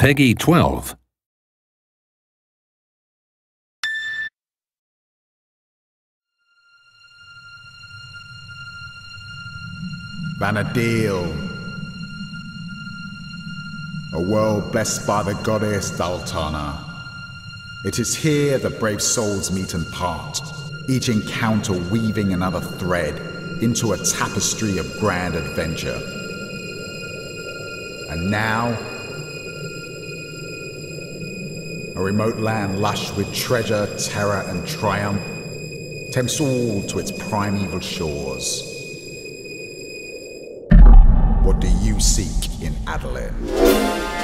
Peggy 12. Vana'diel. A world blessed by the goddess Altana. It is here the brave souls meet and part, each encounter weaving another thread into a tapestry of grand adventure. And now, a remote land lush with treasure, terror, and triumph tempts all to its primeval shores. What do you seek in Adoulin?